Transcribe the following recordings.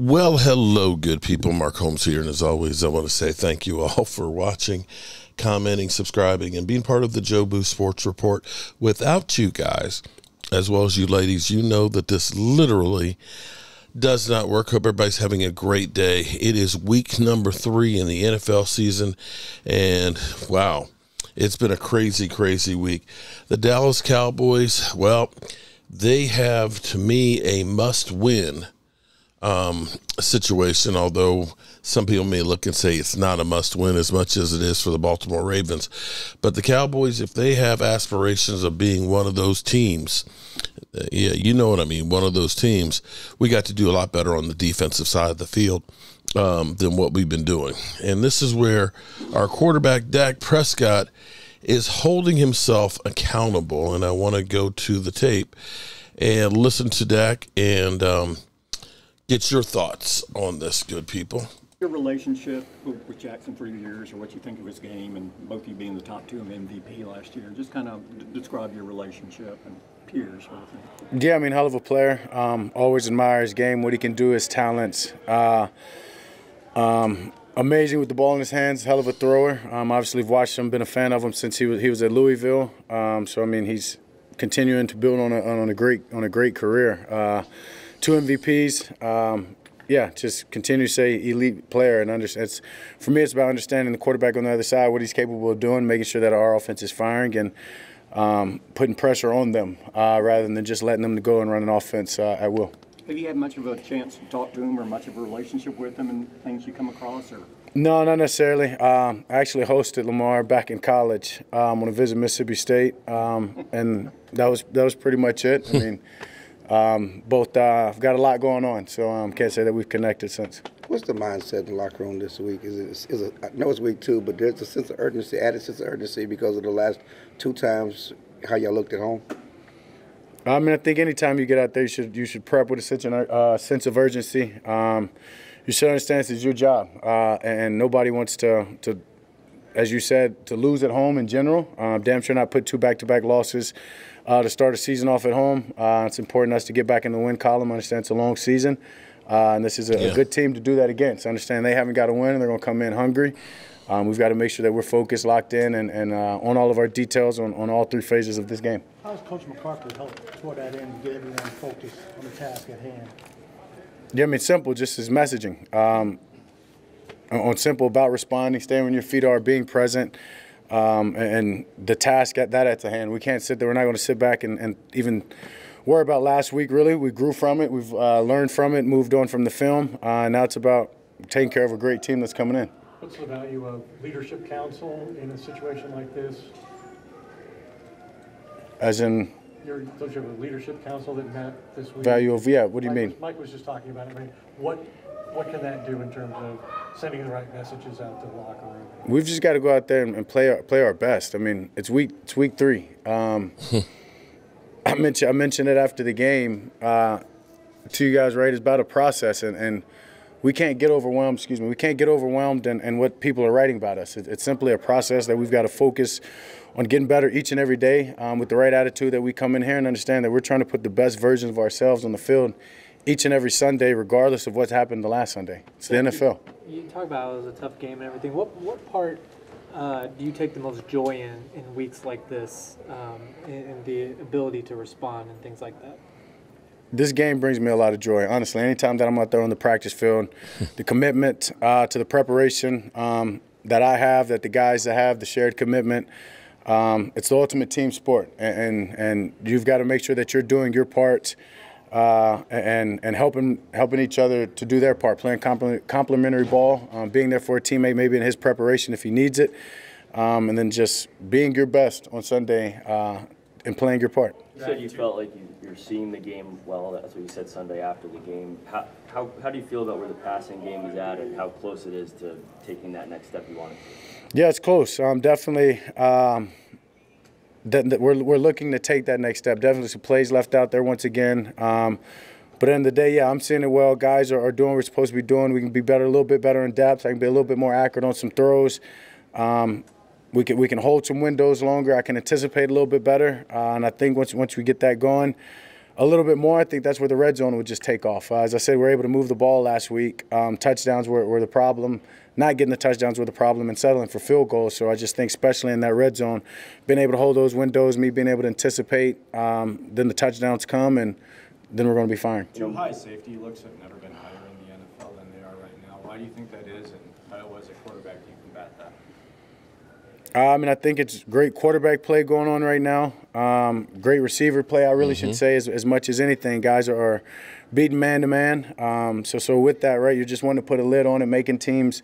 Well, hello, good people. Mark Holmes here. And as always, I want to say thank you all for watching, commenting, subscribing, and being part of the Joe Jobu Sports Report. Without you guys, as well as you ladies, you know that this literally does not work. Hope everybody's having a great day. It is week number three in the NFL season. And wow, it's been a crazy, crazy week. The Dallas Cowboys, well, they have, to me, a must win um, situation, although some people may look and say it's not a must win as much as it is for the Baltimore Ravens. But the Cowboys, if they have aspirations of being one of those teams, uh, yeah, you know what I mean, one of those teams, we got to do a lot better on the defensive side of the field. Um, than what we've been doing. And this is where our quarterback, Dak Prescott, is holding himself accountable. And I want to go to the tape and listen to Dak and um, get your thoughts on this, good people. Your relationship with Jackson for years, or what you think of his game, and both you being the top two of MVP last year, just kind of describe your relationship and peers. Sort of. Yeah, I mean, hell of a player. Um, always admire his game, what he can do, his talents. Uh, um, amazing with the ball in his hands, hell of a thrower. Um, obviously, I've watched him, been a fan of him since he was he was at Louisville. Um, so I mean, he's continuing to build on a on a great on a great career. Uh, two MVPs. Um, yeah, just continue to say elite player and understand. It's, for me, it's about understanding the quarterback on the other side, what he's capable of doing, making sure that our offense is firing and um, putting pressure on them uh, rather than just letting them go and run an offense uh, at will. Have you had much of a chance to talk to him or much of a relationship with him and things you come across? Or? No, not necessarily. Um, I actually hosted Lamar back in college um, on a visit Mississippi State, um, and that was that was pretty much it. I mean. Um, both uh, I've got a lot going on, so um, can't say that we've connected since. What's the mindset in the locker room this week? Is it, is it, I know it's week two, but there's a sense of urgency, added sense of urgency because of the last two times how y'all looked at home. I mean, I think anytime you get out there, you should you should prep with a sense of, uh, sense of urgency. Um, you should understand this is your job, uh, and nobody wants to to, as you said, to lose at home in general. Uh, damn sure not put two back-to-back losses uh, to start a season off at home. Uh, it's important us to get back in the win column. I understand it's a long season, uh, and this is a, yeah. a, good team to do that against. I understand they haven't got a win, and they're going to come in hungry. Um, we've got to make sure that we're focused, locked in, and, and uh, on all of our details on, on all three phases of this game. How does Coach McCarthy help toward that end and get everyone focused on the task at hand? Yeah, I mean, simple, just his messaging. Um, on simple about responding, staying when your feet are, being present um, and the task at that at the hand. We can't sit there. We're not going to sit back and, and, even worry about last week. Really, we grew from it. We've uh, learned from it. Moved on from the film. Uh, now it's about taking care of a great team that's coming in. What's the value of leadership council in a situation like this? As in. You're, don't you have a leadership council that met this week? Value of yeah. What do you Mike mean? Was, Mike was just talking about it. I mean, what what can that do in terms of sending the right messages out to the locker room? We've just got to go out there and, play our, play our best. I mean, it's week it's week three. Um, I mentioned I mentioned it after the game uh, to you guys. Right, it's about a process, and, and we can't get overwhelmed. Excuse me, we can't get overwhelmed in, in what people are writing about us. It, it's simply a process that we've got to focus on getting better each and every day um, with the right attitude that we come in here and understand that we're trying to put the best versions of ourselves on the field each and every Sunday, regardless of what's happened the last Sunday. It's the NFL. You talk about it was a tough game and everything. What what part uh, do you take the most joy in in weeks like this, um, in, in, the ability to respond and things like that? This game brings me a lot of joy. Honestly, anytime that I'm out there on the practice field, the commitment uh, to the preparation um, that I have, that the guys that have, the shared commitment. Um, it's the ultimate team sport, and, and, and you've got to make sure that you're doing your part uh, and and helping helping each other to do their part, playing complementary ball, um, being there for a teammate maybe in his preparation if he needs it, um, and then just being your best on Sunday uh, and playing your part. You said you felt like you, are seeing the game well. That's what you said Sunday after the game. How, how, how do you feel about where the passing game is at and how close it is to taking that next step you wanted to? Yeah, it's close. Um, definitely. Um, that, we're, we're looking to take that next step. Definitely some plays left out there once again. Um, but in the, the day, yeah, I'm seeing it well. Guys are, are, doing what we're supposed to be doing. We can be better, a little bit better in depth. I can be a little bit more accurate on some throws. Um, we can we can hold some windows longer. I can anticipate a little bit better, uh, and I think once once we get that going, a little bit more, I think that's where the red zone would just take off. Uh, as I said, we are able to move the ball last week. Um, touchdowns were, were, the problem. Not getting the touchdowns were the problem, and settling for field goals. So I just think, especially in that red zone, being able to hold those windows, me being able to anticipate, um, then the touchdowns come, and then we're going to be fine. Two high safety looks have never been higher in the NFL than they are right now. Why do you think that is, and how, as a quarterback, do you combat that? Uh, I mean, I think it's great quarterback play going on right now. Um, great receiver play, I really mm-hmm. should say, as, as, much as anything. Guys are, are beating man to man. Um, so, so with that, right, you're just want to put a lid on it, making teams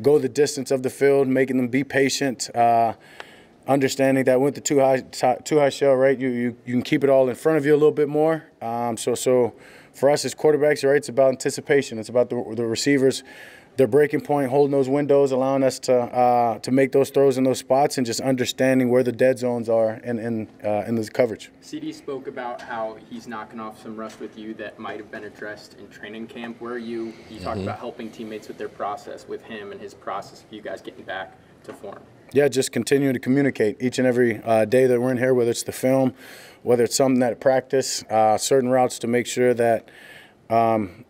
go the distance of the field, making them be patient. Uh, understanding that with the two high two high shell, right, you, you you can keep it all in front of you a little bit more. Um, so so for us as quarterbacks, right, it's about anticipation. It's about the, the receivers their breaking point, holding those windows, allowing us to uh, to make those throws in those spots, and just understanding where the dead zones are in in, uh, in the coverage. CeeDee spoke about how he's knocking off some rust with you that might have been addressed in training camp. Where you you talked mm-hmm. about helping teammates with their process, with him and his process of you guys getting back to form. Yeah, just continuing to communicate each and every uh, day that we're in here, whether it's the film, whether it's something that practice, uh, certain routes to make sure that um,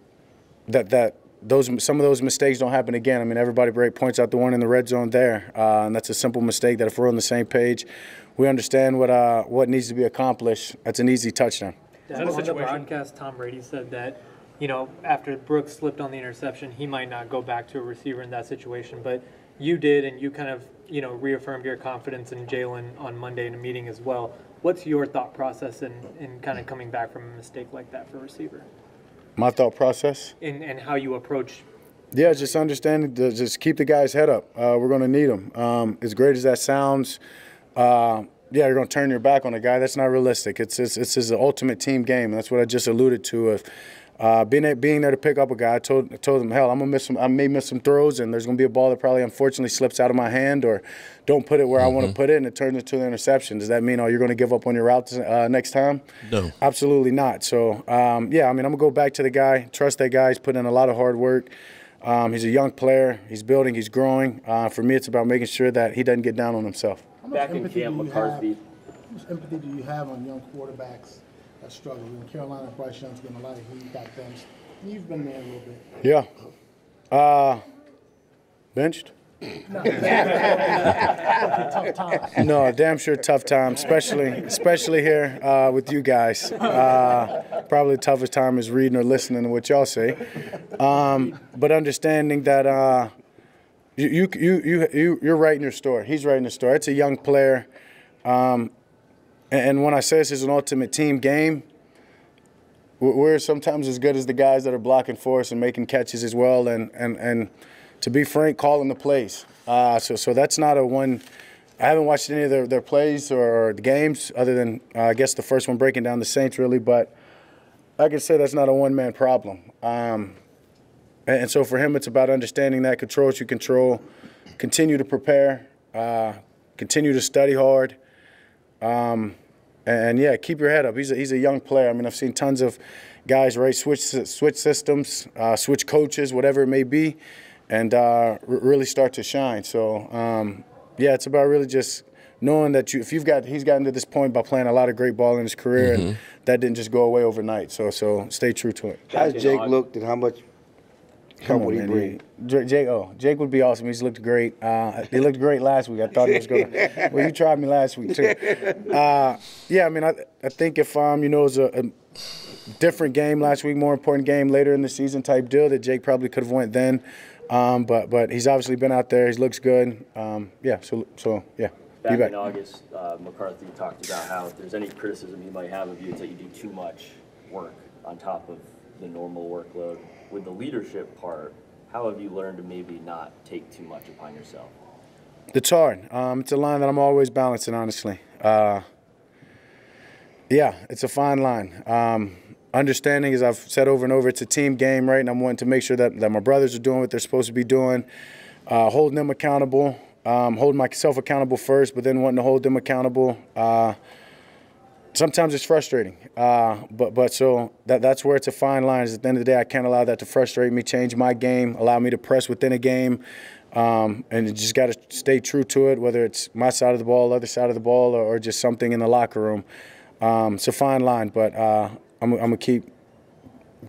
that that those some of those mistakes don't happen again. I mean, everybody points out the one in the red zone there, uh, and that's a simple mistake. That if we're on the same page, we understand what uh, what needs to be accomplished. That's an easy touchdown. Yeah, on the broadcast, Tom Brady said that you know after Brooks slipped on the interception, he might not go back to a receiver in that situation, but you did, and you kind of you know reaffirmed your confidence in Jalen on Monday in a meeting as well. What's your thought process in, in kind of coming back from a mistake like that for a receiver? my thought process? And, and how you approach yeah just understanding to just keep the guy's head up. Uh, we're going to need him. Um, as great as that sounds uh, yeah you're going to turn your back on a guy. That's not realistic. It's it's, it's his ultimate team game. That's what i just alluded to. If uh, being being there to pick up a guy, I told I told him, hell, I'm gonna miss some. I may miss some throws, and there's gonna be a ball that probably unfortunately slips out of my hand, or don't put it where mm-hmm. I want to put it, and it turns into an interception. Does that mean oh you're gonna give up on your route uh, next time? No, absolutely not. So um, yeah, I mean I'm gonna go back to the guy, trust that guy. He's put in a lot of hard work. Um, he's a young player. He's building. He's growing. Uh, for me, it's about making sure that he doesn't get down on himself. How much Back in camp, McCarthy. How much empathy do you have on young quarterbacks that struggle? In Carolina, Bryce Young's getting a lot of heat, got benched. You've been there a little bit. Yeah. Uh, benched? no, damn sure tough time, especially especially here uh, with you guys. Uh, probably the toughest time is reading or listening to what y'all say. Um, but understanding that uh, you, you you you you're writing your story. He's writing the story. It's a young player, um, and when I say this is an ultimate team game, we're sometimes as good as the guys that are blocking for us and making catches as well. And and and to be frank, calling the plays. Uh, so so that's not a one. I haven't watched any of their, their plays or the games other than uh, I guess the first one breaking down the Saints really, but I can say that's not a one man problem. Um, and, and, so for him, it's about understanding that control what you control, continue to prepare, uh, continue to study hard. Um, and yeah, keep your head up. He's a, he's a young player. I mean, I've seen tons of guys, right, switch switch systems, uh, switch coaches, whatever it may be, and uh, really start to shine. So um, yeah, it's about really just knowing that you, if you've got, he's gotten to this point by playing a lot of great ball in his career, mm-hmm. and that didn't just go away overnight. So so stay true to it. How's Jake looked, and how much Come on, man. Jake, oh, Jake would be awesome. He's looked great. Uh, he looked great last week. I thought he was going to. Well, you tried me last week, too. Uh, yeah, I mean, I, I think if, um, you know, it was a, a, different game last week, more important game later in the season type deal, that Jake probably could have went then. Um, but but he's obviously been out there. He looks good. Um, yeah, so, so yeah. Back, back. in August, uh, McCarthy talked about how if there's any criticism he might have of you, it's that you do too much work on top of the normal workload with the leadership part, how have you learned to maybe not take too much upon yourself? It's hard. Um, it's a line that I'm always balancing, honestly. Uh, yeah, it's a fine line. Um, understanding, as I've said over and over, it's a team game, right? And I'm wanting to make sure that, that my brothers are doing what they're supposed to be doing, uh, holding them accountable, um, holding myself accountable first, but then wanting to hold them accountable. Uh, sometimes it's frustrating. Uh, but but so that that's where it's a fine line. Is at the end of the day, I can't allow that to frustrate me, change my game, allow me to press within a game, um, and you just got to stay true to it. Whether it's my side of the ball, other side of the ball, or, or just something in the locker room. Um, it's a fine line, but uh, I'm, I'm gonna keep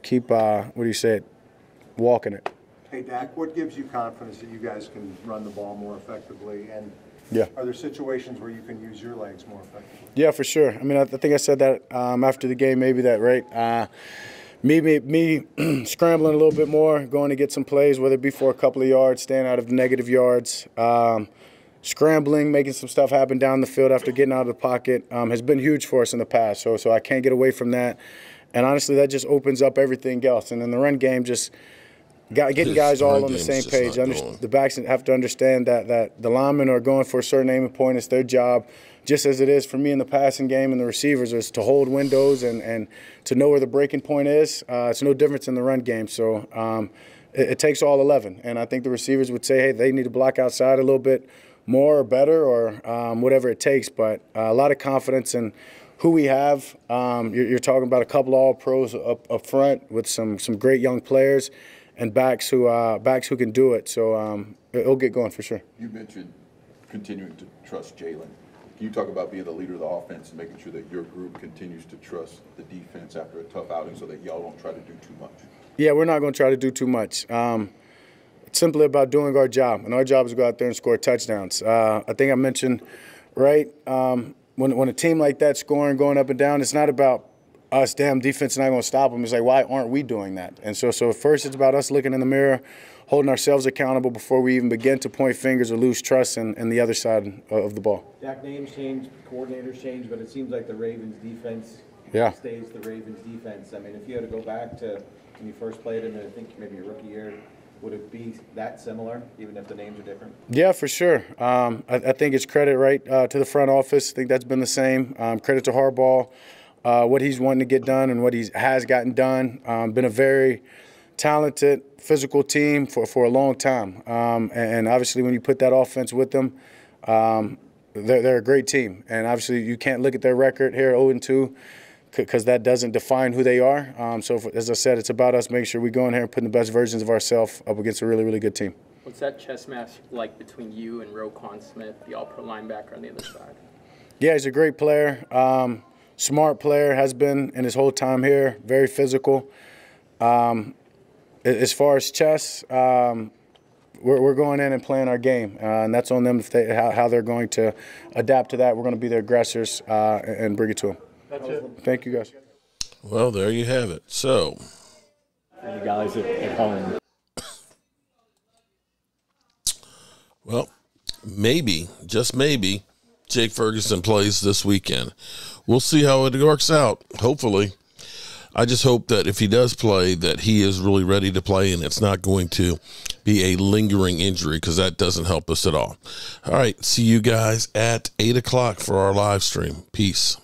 keep uh, what do you say, walking it. Hey, Dak, what gives you confidence that you guys can run the ball more effectively? And Yeah. are there situations where you can use your legs more effectively? Yeah, for sure. I mean, I, I think I said that um, after the game, maybe that, right? Uh, me, me, me scrambling a little bit more, going to get some plays, whether it be for a couple of yards, staying out of negative yards, um, scrambling, making some stuff happen down the field after getting out of the pocket um, has been huge for us in the past. So, so I can't get away from that. And honestly, that just opens up everything else. And then the run game just getting guys all on the same page. Under, the backs have to understand that that the linemen are going for a certain aim and point. It's their job, just as it is for me in the passing game and the receivers is to hold windows and, and to know where the breaking point is. Uh, it's no difference in the run game. So um, it, it takes all 11. And I think the receivers would say, hey, they need to block outside a little bit more or better or um, whatever it takes. But uh, a lot of confidence in who we have. Um, you're, you're talking about a couple all pros up, up front with some some great young players and backs who uh, backs who can do it. So um, it'll get going for sure. You mentioned continuing to trust Jalen. Can you talk about being the leader of the offense and making sure that your group continues to trust the defense after a tough outing so that y'all don't try to do too much? Yeah, we're not going to try to do too much. Um, it's simply about doing our job, and our job is to go out there and score touchdowns. Uh, I think I mentioned, right, um, when, when a team like that scoring, going up and down, it's not about us, damn, defense is not going to stop them. It's like, why aren't we doing that? And so, so first it's about us looking in the mirror, holding ourselves accountable before we even begin to point fingers or lose trust in, in the other side of the ball. Dak names change, coordinators change, but it seems like the Ravens defense Yeah. stays the Ravens defense. I mean, if you had to go back to when you first played in, I think maybe your rookie year, would it be that similar, even if the names are different? Yeah, for sure. Um, I, I think it's credit right uh, to the front office. I think that's been the same. Um, credit to Harbaugh, uh, what he's wanting to get done and what he has gotten done. Um, been a very talented, physical team for, for a long time. Um, and, and obviously, when you put that offense with them, um, they're, they're a great team. And obviously, you can't look at their record here, 0 2 because that doesn't define who they are. Um, so, as I said, it's about us making sure we go in here and putting the best versions of ourselves up against a really, really good team. What's that chess match like between you and Roquan Smith, the all-pro linebacker on the other side? Yeah, he's a great player, um, smart player, has been in his whole time here, very physical. Um, as far as chess, um, we're, we're going in and playing our game, uh, and that's on them if they, how, how they're going to adapt to that. We're going to be the aggressors uh, and and bring it to them. That's it. Thank you, guys. Well, there you have it. So, For you guys at, at home. well, maybe, just maybe, Jake Ferguson plays this weekend. We'll see how it works out. Hopefully. I just hope that if he does play, that he is really ready to play and it's not going to be a lingering injury because that doesn't help us at all. All right. See you guys at 8 o'clock for our live stream. Peace.